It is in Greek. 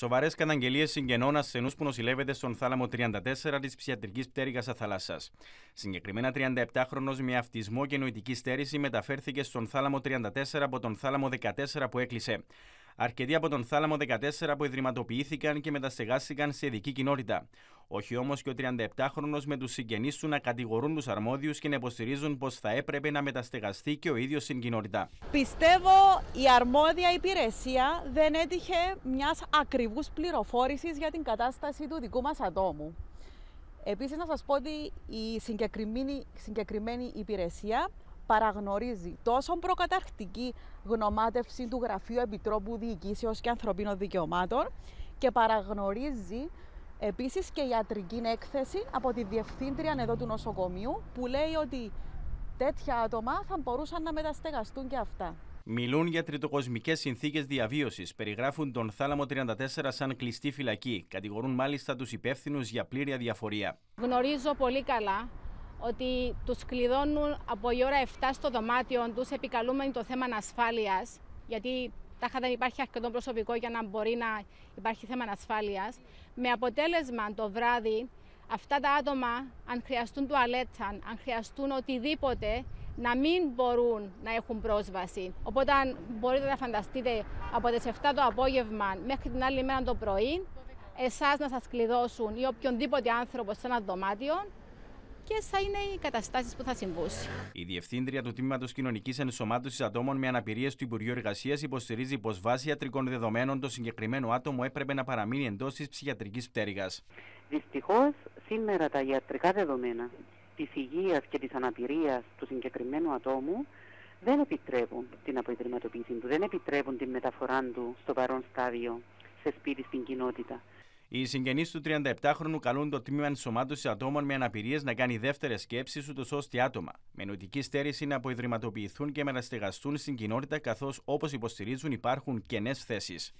Σοβαρές καταγγελίες συγγενών ασθενούς που νοσηλεύεται στον θάλαμο 34 της ψιατρικής πτέρυγας Αθαλάσσας. Συγκεκριμένα, 37χρονο με αυτισμό και νοητική στέρηση μεταφέρθηκε στον θάλαμο 34 από τον θάλαμο 14 που έκλεισε. Αρκετοί από τον θάλαμο 14 που ιδρυματοποιήθηκαν και μεταστεγάστηκαν σε ειδική κοινότητα. Όχι όμως και ο 37χρονο με τους συγγενείς του να κατηγορούν τους αρμόδιους και να υποστηρίζουν πως θα έπρεπε να μεταστεγαστεί και ο ίδιος στην κοινότητα. Πιστεύω η αρμόδια υπηρεσία δεν έτυχε μιας ακριβούς πληροφόρησης για την κατάσταση του δικού μας ατόμου. Επίσης να σας πω ότι η συγκεκριμένη, συγκεκριμένη υπηρεσία παραγνωρίζει τόσο προκαταρκτική γνωμάτευση του Γραφείου Επιτρόπου Διοικήσεως και Ανθρωπίνων Δικαιωμάτων και παραγνωρίζει επίσης και ιατρική έκθεση από τη Διευθύντρια εδώ του νοσοκομείου που λέει ότι τέτοια άτομα θα μπορούσαν να μεταστεγαστούν και αυτά. Μιλούν για τριτοκοσμικές συνθήκες διαβίωσης. Περιγράφουν τον θάλαμο 34 σαν κλειστή φυλακή. Κατηγορούν μάλιστα τους υπεύθυνους για πλήρη αδιαφορία. Γνωρίζω πολύ καλά ότι τους κλειδώνουν από η ώρα 7 στο δωμάτιο τους, επικαλούμενοι το θέμα ασφάλειας, γιατί τάχα δεν υπάρχει αρκετό προσωπικό για να μπορεί να υπάρχει θέμα ασφάλεια. Με αποτέλεσμα το βράδυ αυτά τα άτομα, αν χρειαστούν τουαλέτσα, αν χρειαστούν οτιδήποτε, να μην μπορούν να έχουν πρόσβαση. Οπότε μπορείτε να φανταστείτε από τις 7 το απόγευμα μέχρι την άλλη μέρα το πρωί, εσάς να σας κλειδώσουν ή οποιονδήποτε άνθρωπο σε ένα δωμάτιο ποιες θα είναι οι καταστάσεις που θα συμβούν. Η Διευθύντρια του Τμήματος Κοινωνικής Ενσωμάτωσης Ατόμων με Αναπηρίες του Υπουργείου Εργασίας υποστηρίζει πως βάσει ιατρικών δεδομένων το συγκεκριμένο άτομο έπρεπε να παραμείνει εντός της ψυχιατρικής πτέρυγας. Δυστυχώς, σήμερα τα ιατρικά δεδομένα της υγείας και της αναπηρίας του συγκεκριμένου ατόμου δεν επιτρέπουν την αποϊδρυματοποίηση του, δεν επιτρέπουν την μεταφορά του στο παρόν στάδιο σε σπίτι στην κοινότητα. Οι συγγενείς του 37χρονου καλούν το τμήμα ενσωμάτωσης ατόμων με αναπηρίες να κάνει δεύτερες σκέψεις, ούτως ώστε άτομα με νοητική στέρηση να αποϊδρυματοποιηθούν και μεταστεγαστούν στην κοινότητα, καθώς όπως υποστηρίζουν υπάρχουν κενές θέσεις.